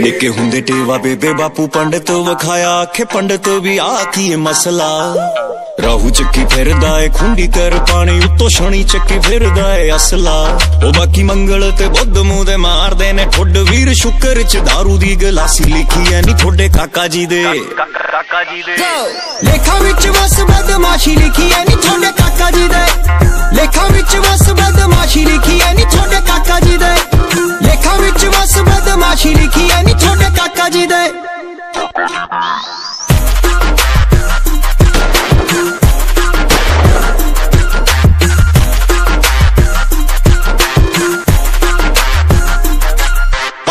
ਨਿੱਕੇ ਹੁੰਦੇ ਟੇਵਾ ਬੇਬੇ ਬਾਪੂ ਪੰਡਤ ਵਖਾਇਆ ਆਖੇ ਪੰਡਤ ਵੀ ਆ ਕੀ ਮਸਲਾ। ਰਾਹੂ ਚੱਕੀ ਫਿਰਦਾ ਏ ਖੁੰਡੀ ਕਰ ਪਾਣੀ ਉੱਤੋਂ ਸ਼ਣੀ ਚੱਕੀ ਫਿਰਦਾ ਏ ਅਸਲਾ। ਉਹ ਬਾਕੀ ਮੰਗਲ ਤੇ ਬੁੱਧ ਮੂੰਹ ਦੇ ਮਾਰਦੇ ਨੇ ਠੁੱਡ ਵੀਰ ਸ਼ੁਕਰ ਚ दारू ਦੀ ਗਲਾਸੀ ਲਿਖੀ ਐ ਨਹੀਂ ਠੋਡੇ ਕਾਕਾ ਜੀ ਦੇ। ਕਾਕਾ ਜੀ ਦੇ। ਲੇਖਾਂ ਵਿੱਚ ਵਸ ਬਦਮਾਸ਼ੀ ਲਿਖੀ ਐ ਨੀ ਤੁਹਾਡੇ ਕਾਕਾ ਜੀ ਦੇ। ਲੇਖਾਂ ਵਿੱਚ ਵਸ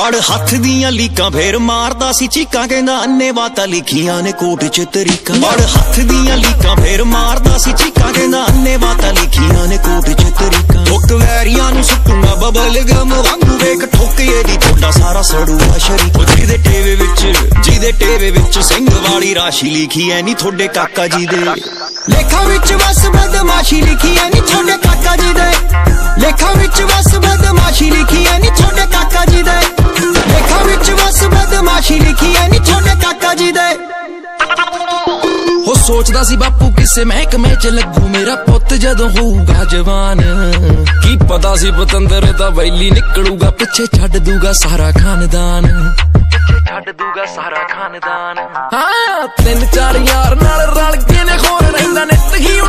ਪੜ ਹੱਥ ਦੀਆਂ ਲੀਕਾਂ, ਫੇਰ ਮਾਰਦਾ ਸੀ ਚੀਕਾਂ, ਕਹਿੰਦਾ ਅੰਨੇ ਬਾਤਾਂ ਲਿਖੀਆਂ ਨੇ ਕੋਟ ਚ ਤਰੀਕਾਂ। ਪੜ ਹੱਥ ਦੀਆਂ ਲੀਕਾਂ, ਫੇਰ ਮਾਰਦਾ ਸੀ ਚੀਕਾਂ, ਕਹਿੰਦਾ ਅੰਨੇ ਬਾਤਾਂ ਲਿਖੀਆਂ ਨੇ ਕੋਟ ਚ ਤਰੀਕਾਂ। ਠੋਕ ਵੈਰੀਆਂ ਨੂੰ ਸੁੱਟੂਗਾ ਬਬਲ ਗਮ ਵਾਂਗੂ ਵੇਖ ਠੋਕੇ ਦੀ ਤੁਹਾਡਾ ਸਾਰਾ ਸੜੂਗਾ ਸ਼ਰੀਕ। ਜਿਹਦੇ ਟੇਵੇ ਵਿੱਚ, ਜਿਹਦੇ ਟੇਵੇ ਵਿੱਚ ਸਿੰਘ ਵਾਲੀ ਰਾਸ਼ੀ ਲਿਖੀ ਐ ਨਹੀਂ ਤੁਹਾਡੇ ਕਾਕਾ ਜੀ ਦੇ। ਲੇਖਾਂ ਵਿੱਚ ਵਸ ਬਦਮਾਸ਼ੀ ਲਿਖੀ ਐ, ਨੀ ਤੁਹਾਡੇ ਕਾਕਾ ਜੀ ਦੇ। ਲੇਖਾਂ ਵਿੱਚ ਵਸ ਬਦਮਾਸ਼ੀ ਲਿਖੀ ਐ, ਨੀ ਸੋਚਦਾ ਸੀ ਬਾਪੂ ਕਿਸੇ ਮਹਿਕਮੇ ਚ ਲੱਗੂ। ਮੇਰਾ ਪੁੱਤ ਜਦੋਂ ਹੋਊਗਾ ਜਵਾਨ, ਕੀ ਪਤਾ ਸੀ ਪਤੰਦਰ ਦਾ ਵੈਲੀ ਨਿਕਲੂਗਾ, ਪਿੱਛੇ ਛੱਡ ਦੂਗਾ ਸਾਰਾ ਖਾਨਦਾਨ। ਪਿੱਛੇ ਛੱਡ ਦੂਗਾ ਸਾਰਾ ਖਾਨਦਾਨ। ਹਾਂ, ਤਿੰਨ ਚਾਰ ਯਾਰ ਨਾਲ ਰਲ ਕੇ ਨੇ ਖੋਰ ਰਹਿੰਦਾ ਨਿੱਤ ਹੀ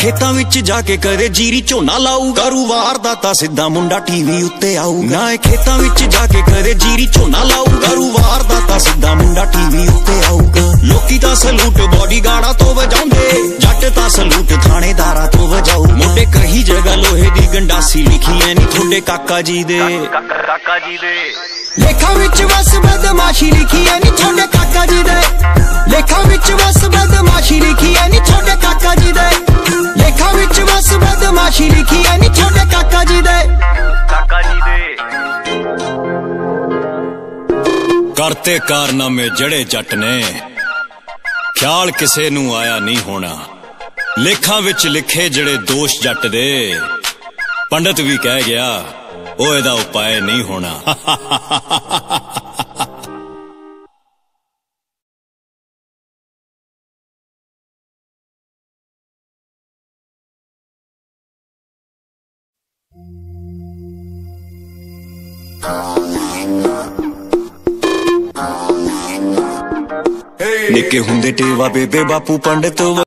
ਖੇਤਾਂ ਵਿੱਚ ਜਾ ਕੇ ਕਦੇ ਜੀਰੀ ਝੋਨਾ ਲਾਊ ਗਰੂ ਵਾਰਦਾ ਤਾਂ ਸਿੱਧਾ ਮੁੰਡਾ ਟੀਵੀ ਉੱਤੇ ਆਊ ਨਾ ਇਹ ਖੇਤਾਂ ਵਿੱਚ ਜਾ ਕੇ ਕਦੇ ਜੀਰੀ ਝੋਨਾ ਲਾਊ ਗਰੂ ਵਾਰਦਾ ਤਾਂ ਸਿੱਧਾ ਮੁੰਡਾ ਟੀਵੀ ਉੱਤੇ ਆਊਗਾ। ਲੋਕੀ ਤਾਂ ਸਲੂਟ ਬਾਡੀਗਾਰਡਾਂ ਤੋਂ ਵਜਾਉਂਦੇ। ਜੱਟ ਤਾਂ ਸਲੂਟ ਥਾਣੇਦਾਰਾਂ ਤੋਂ ਵਜਾਊ। ਮੁੰਡੇ ਕਹੀ ਜਗ੍ਹਾ ਲੋਹੇ ਦੀ ਗੰਡਾਸੀ ਲਿਖੀ ਐ ਨਹੀਂ ਤੁਹਾਡੇ ਕਾਕਾ ਜੀ ਦੇ। ਕਾਕਾ ਜੀ ਦੇ। ਲੇਖਾਂ ਵਿੱਚ ਵਸ ਬਦਮਾਸ਼ੀ ਲਿਖੀ ਐ ਨੀ ਤੁਹਾਡੇ ਕਾਕਾ ਜੀ ਦੇ। ਲੇਖਾਂ ਵਿੱਚ ਵਸ ਬਦਮਾਸ਼ੀ ਲਿਖੀ ਐ ਨੀ ਤੁਹਾਡੇ ਕਾਕਾ ਜੀ ਦੇ। ਕਾਕਾ ਜੀ ਦੇ। ਕਰਤੇ ਕਾਰਨਾਮੇ ਜੜੇ ਜੱਟ ਨੇ। ਖਿਆਲ ਕਿਸੇ ਨੂੰ ਆਇਆ ਨਹੀਂ ਹੋਣਾ। ਲੇਖਾਂ ਵਿੱਚ ਲਿਖੇ ਜਿਹੜੇ ਦੋਸ਼ ਜੱਟ ਦੇ। ਪੰਡਤ ਵੀ ਕਹਿ ਗਿਆ ਉਹ ਇਹਦਾ ਉਪਾਏ ਨਹੀਂ ਹੋਣਾ। ਨਿੱਕੇ ਹੁੰਦੇ ਟੇਵਾ ਬੇਬੇ ਬਾਪੂ ਪੰਡਤ